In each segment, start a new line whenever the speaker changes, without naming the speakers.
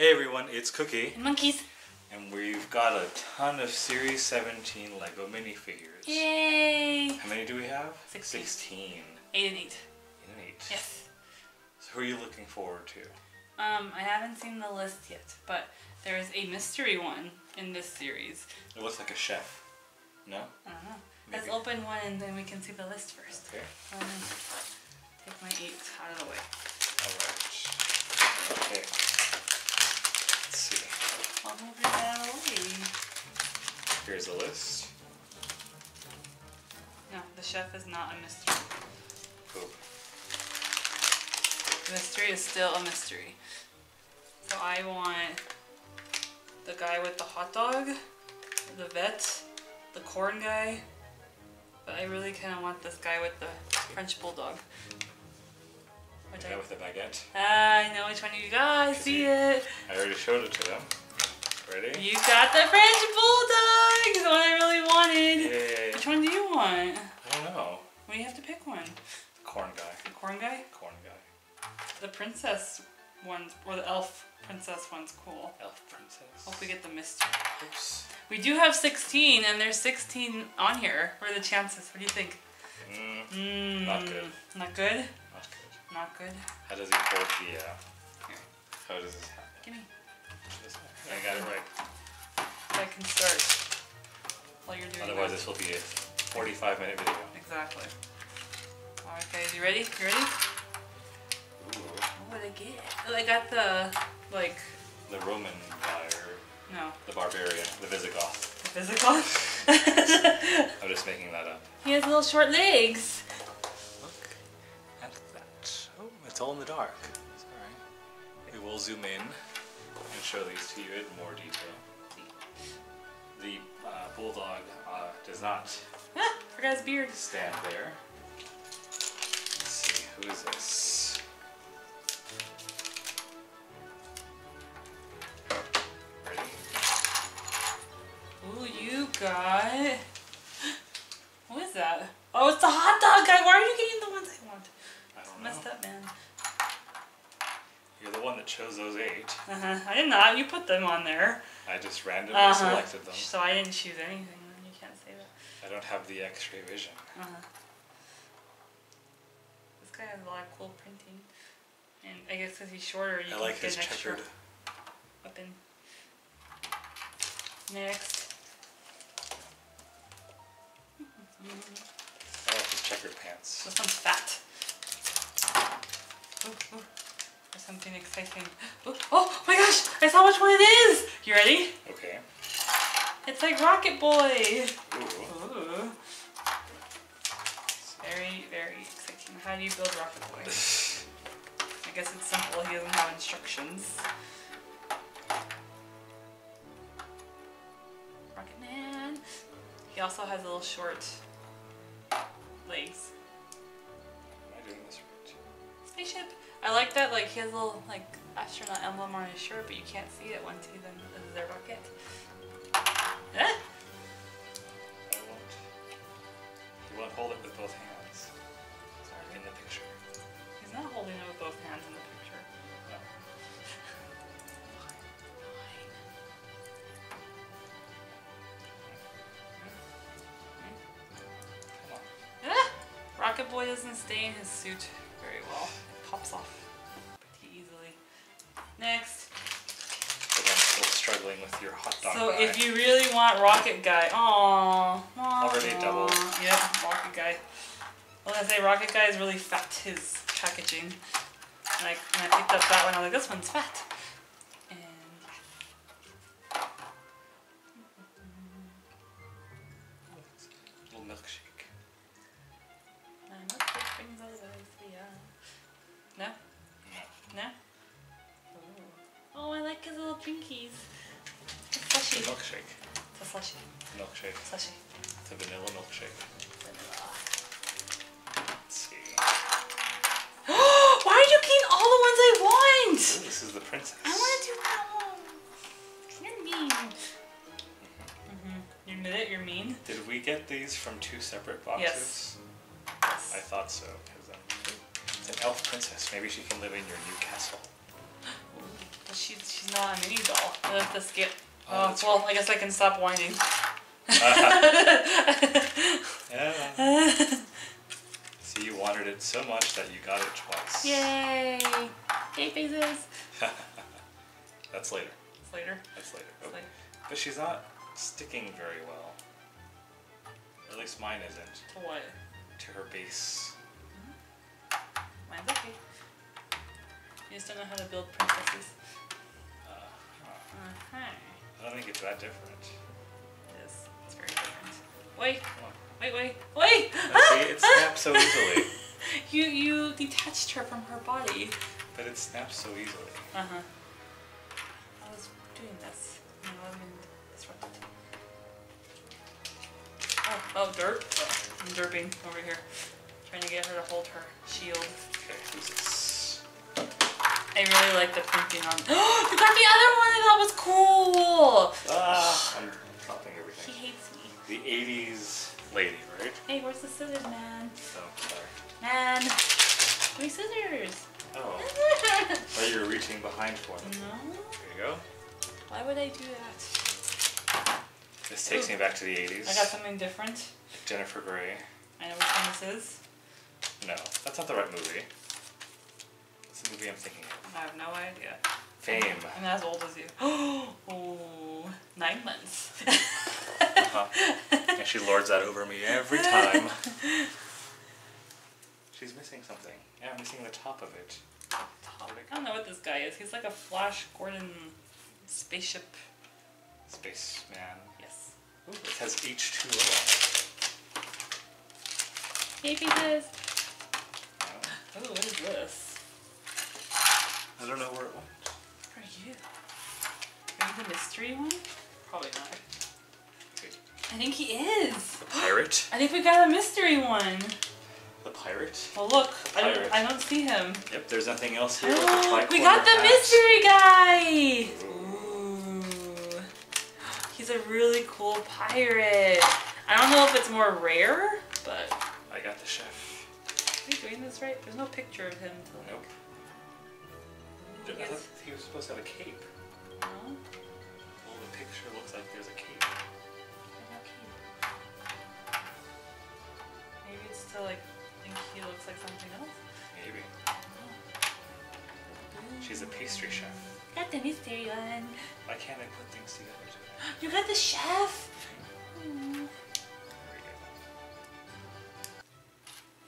Hey everyone, it's Cookie, And
Monkeys.
and we've got a ton of Series 17 Lego minifigures.
Yay!
How many do we have?
Sixteen.
16.
Eight and eight.
Eight and eight.
Yes.
So who are you looking forward to?
Um, I haven't seen the list yet, but there is a mystery one in this series.
It looks like a chef. No?
I don't know. Let's open one and then we can see the list first.
Okay.
Me take my eight out of the way.
Alright. Okay. Let's see.
I'll move it out of the way.
Here's a list.
No, the chef is not a mystery.
Cool.
The mystery is still a mystery. So I want the guy with the hot dog, the vet, the corn guy, but I really kind of want this guy with the French bulldog. Which
The
I,
guy with the baguette.
Ah, I know which one you guys see it.
I already showed it to them. Ready?
You got the French bulldog, the one I really wanted.
Yay.
Which one do you want?
I don't know.
Well, you have to pick one.
The Corn guy.
The corn guy,
Corn guy.
the princess one's, or the elf princess one's cool.
Elf princess.
Hope we get the mystery.
Oops.
We do have 16, and there's 16 on here. What are the chances? What do you think?
Mm,
Mm,
Not good.
Not good?
not good.
Not good.
How does he hold the, uh,
Here,
how does this happen?
give me.
This way. I got it right.
I can start while you're doing
Otherwise
that.
this will be a 45 minute video.
Exactly. Okay, you ready? You ready?
Ooh.
What did I get? Oh, I got the, like,
The Roman guy or
no,
the barbarian, the Visigoth.
the Visigoth?
I'm just making that up.
he has little short legs.
Look at that. Oh, it's all in the dark. It's alright. We will zoom in and show these to you in more detail. The uh, bulldog uh, does not
Ah, forgot his beard.
stand there. Let's see, who is this?
Not. You put them on there.
I just randomly
Uh huh.
selected them.
So I didn't choose anything. Then you can't say that.
I don't have the X-ray vision.
Uh huh. This guy has a lot of cool printing, and I guess because he's shorter, you
I
can
like
get
his
an extra
checkered.
weapon. Next.
I like his checkered pants.
This one's fat. Ooh, ooh. Something exciting. Ooh, oh my gosh! I saw which one it is! You ready?
Okay.
It's like Rocket Boy!
Ooh.
Ooh. Very, very exciting. How do you build Rocket Boy? I guess it's simple. He doesn't have instructions. Rocket Man. He also has a little short legs.
I
like that. Like he has a little like astronaut emblem on his shirt, but you can't see it once he's in their rocket. Eh?
I won't. You won't hold it with both hands. Sorry, in the picture.
He's not holding it with both hands in the picture.
No. Come on.
Ah! Rocket Boy doesn't stay in his suit very well. It pops off
struggling with your hot dog
So
guy.
if you really want Rocket Guy, aww.
Already double.
Yep, Rocket Guy. Well, I say Rocket Guy is really fat, his packaging. And I, when I picked up that one, I was like, this one's fat. And
Little milkshake.
milkshake brings all the way to the yard. No?
No.
No? Oh, I like his little drinkies. It's
It's a
slushy.
Milkshake.
It's a slushy.
Milkshake.
Slushy.
It's a vanilla milkshake. Let's see.
Why are you getting all the ones I want?
Ooh, this is the princess.
I want to do that one. You're mean. Mm-hmm. You admit it, you're mean?
Did we get these from two separate boxes?
Yes.
I thought so, because it's an elf princess. Maybe she can live in your new castle.
Does she's she's not a mini doll. I left the skip.
Oh,
Oh, well, I guess I can stop whining.
Yeah. See, you wanted it so much that you got it twice.
Yay! Yay faces.
That's later.
It's later.
That's later.
It's later.
But she's not sticking very well. At least mine isn't.
To what?
To her base.
Mine's okay. You just don't know how to build princesses.
Uh, huh.
Uh-huh.
I don't think it's that different.
It is. It's very different. Wait, wait, wait, wait!
See, it snaps so easily.
You you detached her from her body.
But it snaps so easily.
Uh huh. I was doing this. Now I'm in disrupted. Oh, oh, derp. Oh, I'm derping over here. Trying to get her to hold her shield.
Okay, who's this?
I really like the printing on. you got the other one That was cool!
Ah, I'm dropping
He
everything.
hates me.
The 80s lady, right?
Hey, where's the scissors, man?
Oh, sorry.
Man! Give me scissors!
Oh, thought you were reaching behind for them.
no?
There you go.
Why would I do that?
This takes
Ooh.
me back to the 80s.
I got something different.
Jennifer Grey.
I know which one this is.
No, that's not the right movie. That's the movie I'm thinking of.
I have no idea.
Fame.
I'm as old as you. oh, nine months.
Uh-huh. And she lords that over me every time. She's missing something. Yeah, I'm missing the top of it. Top.
I don't know what this guy is. He's like a Flash Gordon spaceship.
Spaceman.
Yes.
Ooh, it has H2O
Hey, pieces.
on it.
Oh, what is this?
I don't know where it went.
What are you? Are you the mystery one? Probably not.
Okay.
I think he is.
The pirate?
I think we got a mystery one.
The pirate?
Well, look. I don't. I don't see him.
Yep, there's nothing else here. Oh, but the
we got the
hat.
mystery guy! Ooh. He's a really cool pirate. I don't know if it's more rare, but
I got the chef.
are you doing this right? There's no picture of him. To
I thought he was supposed to have a cape.
No?
Well, the picture looks like there's a cape.
There's no key. Maybe it's to like think he looks like something else.
Maybe. She's a pastry chef.
Got the mystery one.
Why can't I put things together today?
You got the chef.
There we go.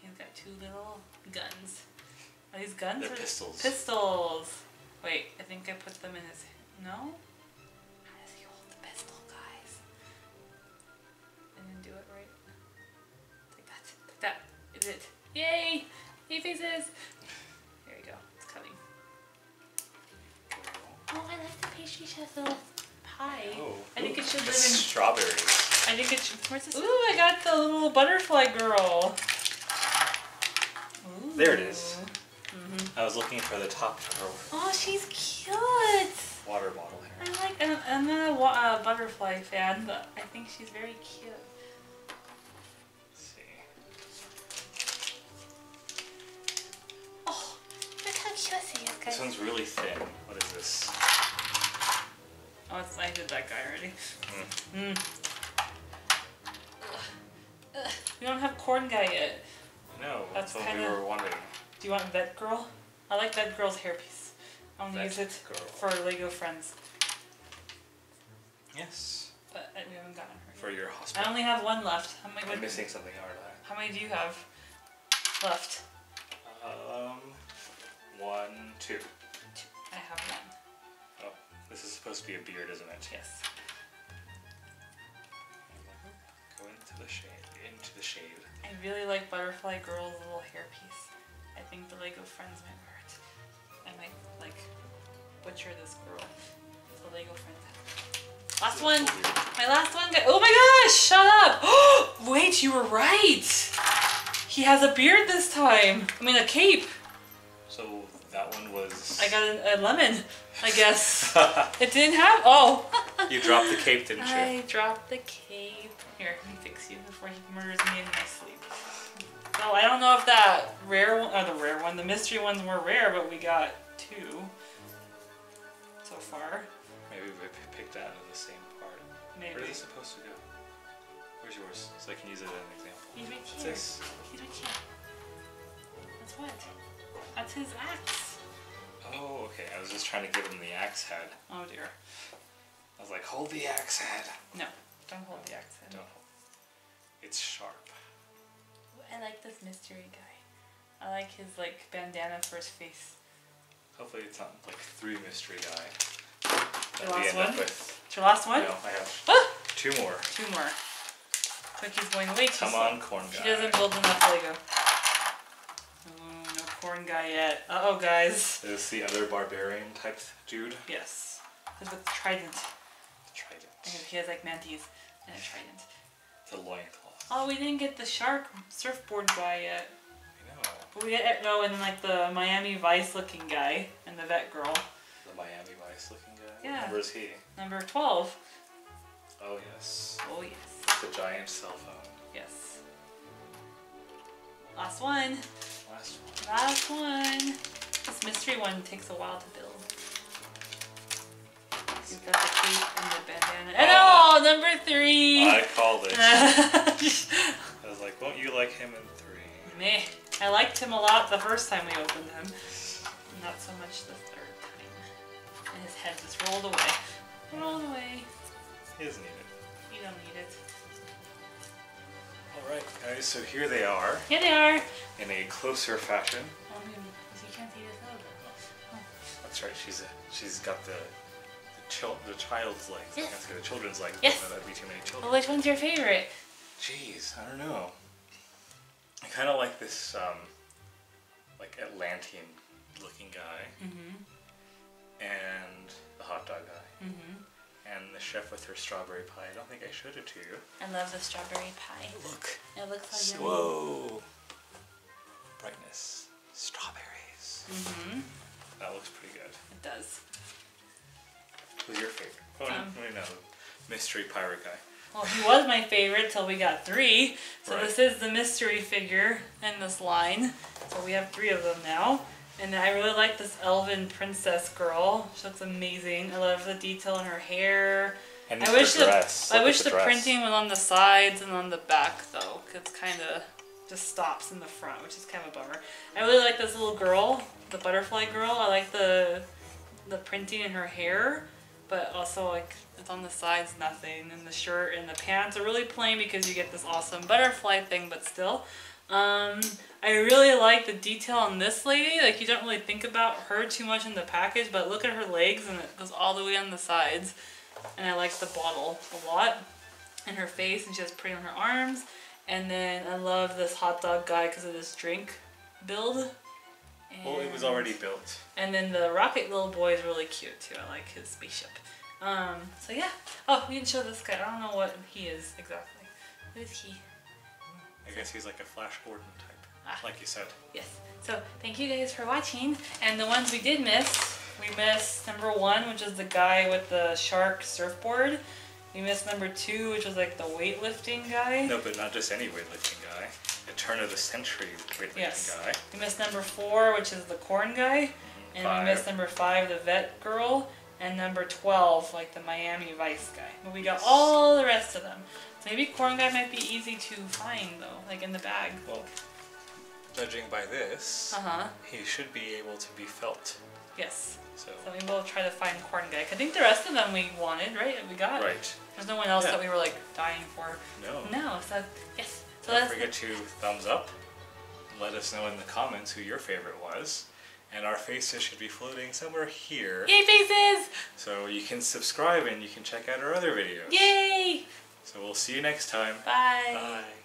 He's got two little guns. Are these guns?
They're
or-
pistols.
Pistols. Wait, I think I put them in his. No? How does he hold the pistol, guys? I didn't do it right. Like that. Like that. Is it? Yay! He faces! Here we go. It's coming. Oh, I like the pastry chef little pie.
Oh,
I think
ooh,
it should live in.
strawberries.
I think it should. Where's this? Ooh, I got the little butterfly girl. Ooh.
There it is. I was looking for the top her
Oh, she's cute.
water bottle
I
here.
like. I'm, I'm not a wa- uh, butterfly fan, but I think she's very cute.
Let's see.
Oh, look how cute she is, guys.
This one's really thin. What is this?
Oh, it's, I did that guy already.
Mm.
Mm. Don't have corn guy yet.
No,
That's
that's, what we were wondering.
Do you want vet girl? I like that girl's hairpiece. I want to
Vet
use it
girl.
for Lego friends,
Yes.
but uh, we haven't gotten her.
For
yet.
your hospital.
I only have one left. How many?
I'm missing something, aren't
How many do you have left?
Um, one, two.
I have one.
Oh, this is supposed to be a beard, isn't it?
Yes.
Go into the shade. Into the shade.
I really like Butterfly Girl's little hairpiece. I think the Lego friends might wear might like butcher this girl. The Lego friends. have. Last one. My last one. Oh my gosh! Shut up! Wait, you were right. He has a beard this time. I mean, a cape.
So that one was.
I got a, a lemon. I guess it didn't have. Oh.
you dropped the cape, didn't you?
I dropped the cape. Here, let me fix you before he murders me in my sleep. So I don't know if that rare one, or the rare one, the mystery ones were rare, but we got two. so far.
Maybe we p- picked out of the same part.
Maybe.
Where is it supposed to go? Where's yours? So I can use it as an example.
He's right
What's
here.
this?
He's right here. That's what? That's his axe.
Oh, okay. I was just trying to give him the axe head.
Oh dear.
I was like, hold the axe head.
No, don't hold the axe head.
Don't hold. It's sharp.
I like this mystery guy. I like his like bandana for his face.
Hopefully it's not like three mystery guy.
The
That we
last one?
up with.
It's your last one?
No, I have
Ah!
two more.
Two more. Cookie's going way too
Come
slow.
on, corn guy.
He doesn't build enough Lego. Oh, no corn guy yet. Uh oh, guys.
Is this the other barbarian type dude?
Yes. He's with the trident.
Trident.
And he has like mantis and a trident.
The loincloth.
Oh, we didn't get the shark surfboard guy yet. But we get no, and like the Miami Vice looking guy and the vet girl.
The Miami Vice looking guy.
Yeah.
What number is he?
Number 12.
Oh, yes.
Oh, yes.
The giant cell phone.
Yes. Last one.
Last one.
Last one. This mystery one takes a while to build. He's got the cape and the bandana. And oh. oh, number three!
I called it. I was like, won't you like him in three?
Meh. I liked him a lot the first time we opened him. Not so much the third time. And his head just rolled away. Rolled away.
He doesn't need it.
You don't need it.
Alright, guys, so here they are
Here they are.
in a closer fashion.
Oh, you can't see this over. Oh.
That's right, she's a, she's got the the, chil- the child's legs.
Yes.
was gonna say the children's legs,
Yes.
that'd be too many children.
Well, which one's your favorite?
Jeez, I don't know. I kind of like this, um, like Atlantean looking guy
Mm-hmm.
and the hot dog guy
Mm-hmm.
and the chef with her strawberry pie. I don't think I showed it to you.
I love the strawberry pie.
Look.
It looks like so.
Whoa. Brightness. Strawberries.
Mm-hmm.
That looks pretty good.
It does.
Who's your favorite? Oh,
Um,
no, no, mystery pirate guy.
Well, he was my favorite till we got three. So
Right.
this is the mystery figure in this line. So we have three of them now. And I really like this elven princess girl. She looks amazing. I love the detail in her hair.
And
I wish the
dress.
I
Look
wish
at
the, printing was on the sides and on the back though. It's kind of just stops in the front, which is kind of a bummer. I really like this little girl, the butterfly girl. I like the the printing in her hair, but also like it's on the sides nothing, and the shirt and the pants are really plain because you get this awesome butterfly thing, but still. Um, I really like the detail on this lady. Like you don't really think about her too much in the package, but look at her legs and it goes all the way on the sides. And I like the bottle a lot. And her face, and she has pretty on her arms. And then I love this hot dog guy because of this drink build.
Well, it was already built.
and then the rocket little boy is really cute too. I like his spaceship. Um, so yeah. Oh, we didn't show this guy. I don't know what he is exactly. Who is he?
I guess he's like a Flash Gordon type,
Ah.
like you said.
Yes. So thank you guys for watching. And the ones we did miss, we missed number one, which is the guy with the shark surfboard. We missed number two, which was like the weightlifting guy.
No, but not just any weightlifting guy. A turn of the century weightlifting
Yes.
guy.
We missed number four, which is the corn guy. And
Five.
we missed number five, the vet girl. And number 12, like the Miami Vice guy. But we got
Yes.
all the rest of them. So maybe corn guy might be easy to find though, like in the bag.
Well, judging by this,
Uh huh.
he should be able to be felt.
Yes.
So,
So maybe we'll try to find corn guy. I think the rest of them we wanted, right? We got.
right.
There's no one else
Yeah.
that we were like dying for.
No.
No. So yes. So
Don't forget to thumbs up. Let us know in the comments who your favorite was. And our faces should be floating somewhere here.
yay faces!
So you can subscribe and you can check out our other videos.
Yay!
So we'll see you next time.
Bye.
Bye.